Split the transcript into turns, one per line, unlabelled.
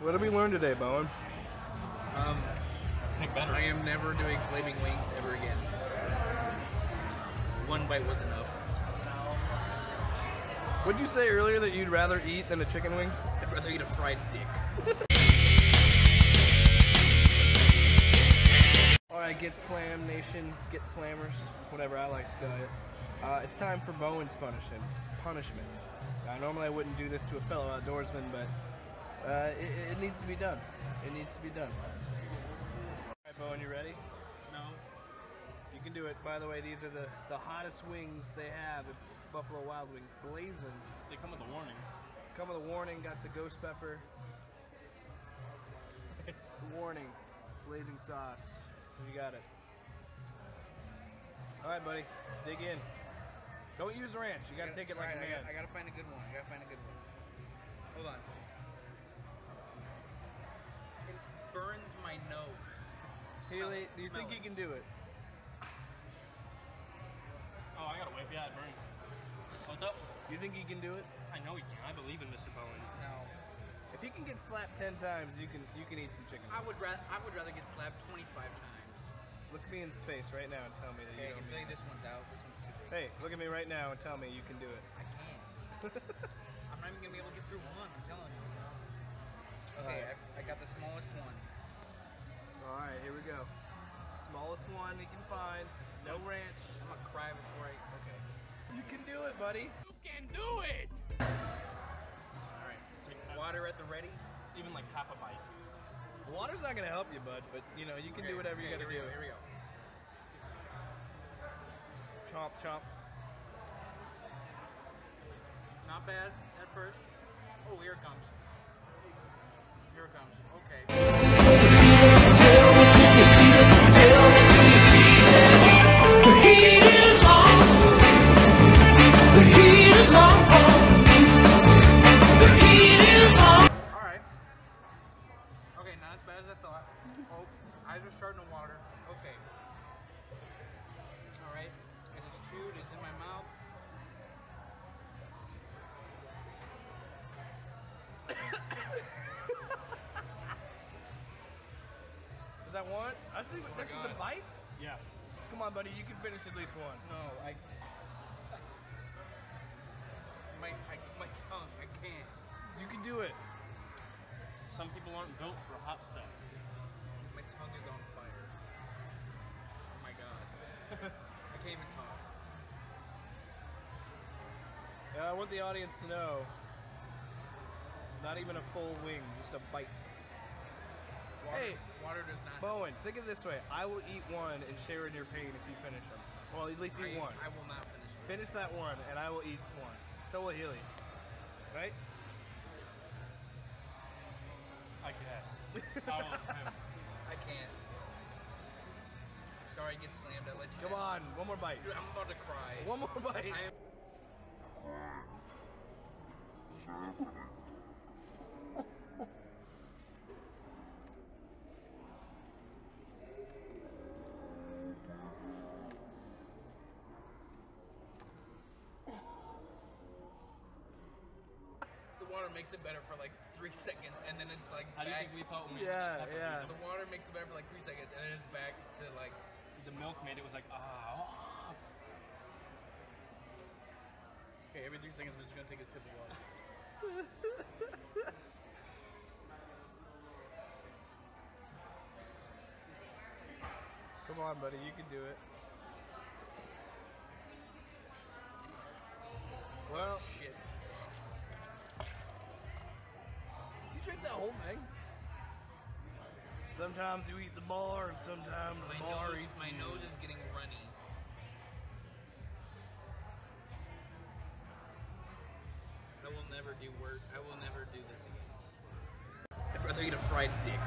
What did we learn today, Bowen?
Um,
better.
I am never doing flaming wings ever again. One bite was enough.
What'd you say earlier that you'd rather eat than a chicken wing?
I'd rather eat a fried dick.
Alright, get slam nation, get slammers, whatever I like to call it. Uh, it's time for Bowen's punishment. Punishment. Uh, normally I wouldn't do this to a fellow outdoorsman, but uh, it, it needs to be done. It needs to be done. Alright, Bowen, you ready?
No.
You can do it. By the way, these are the, the hottest wings they have at Buffalo Wild Wings. Blazing.
They come with a warning.
Come with a warning, got the ghost pepper. warning, blazing sauce. You got it. All right, buddy, dig in. Don't use ranch. You gotta take it like
Alright,
a
I
man.
gotta, I gotta find a good one. I gotta find a good one. Hold on. Nose. Smell
Healy,
it,
do you
smell
think
it.
you can do it?
Oh, I gotta wait. Yeah, it burns. What's up?
Do you think you can do it?
I know he can. I believe in Mr. Bowen.
No.
If you can get slapped ten times, you can you can eat some chicken.
I would rather I would rather get slapped 25 times.
Look me in the face right now and tell me that
Okay,
you
can
don't.
tell you this one's out. This one's too big.
Hey, look at me right now and tell me you can do it.
I can't. I'm not even gonna be able to get through one. I'm telling you. Okay,
Alright.
I, I got the smallest one.
Smallest one you can find. No ranch.
I'm gonna cry before I. Okay.
You can do it, buddy.
You can do it.
All right.
Take.
Water at the ready.
Even like half a bite.
Water's not gonna help you, bud, but you know you can do
Okay,
whatever you
okay,
gotta
here
do.
go, Here we go.
Chomp, chomp.
Not bad at first. Oh, here it comes. Here it comes. Okay. Not as bad as I thought. Oh, eyes are starting to water. Okay. All right. It is chewed. It's in my mouth.
Is that one? I think oh
my
this is a bite.
Yeah.
Come on, buddy, you can finish at least one.
No, I. My, I, my tongue. I can't.
You can do it.
Some people aren't built for hot stuff.
My tongue is on fire. Oh my god. I can't even talk.
Uh, I want the audience to know. Not even a full wing, just a bite.
Water,
Hey.
water does not.
Bowen, think of it this way: I will eat one and share in your pain if you finish them. Well, at least eat
I,
one.
I will not finish it.
Finish that one, and I will eat one. So will Healy. Right?
I will attempt.
I can't. Sorry, I get slammed. I let you.
Come
down.
on, one more bite.
Dude, I'm about to cry.
One more bite.
Water makes it better for like three seconds, and then it's like
How do you think we felt when we
Yeah,
peppered
yeah.
the water makes it better for like three seconds, and then it's back to like.
The milk made it was like ah. ah.
Okay, every three seconds, I'm just gonna take a sip of water.
Come on, buddy, you can do it. Whole thing? Sometimes you eat the bar, and sometimes
My
the bar
nose,
eats
my
you.
nose is getting runny. I will never do work. I will never do this again. I'd rather eat a fried dick.